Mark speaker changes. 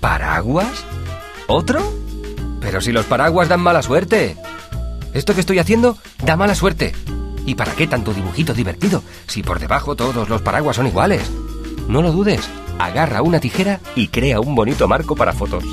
Speaker 1: ¿Paraguas? ¿Otro? Pero si los paraguas dan mala suerte. Esto que estoy haciendo da mala suerte. ¿Y para qué tanto dibujito divertido si por debajo todos los paraguas son iguales? No lo dudes, agarra una tijera y crea un bonito marco para fotos.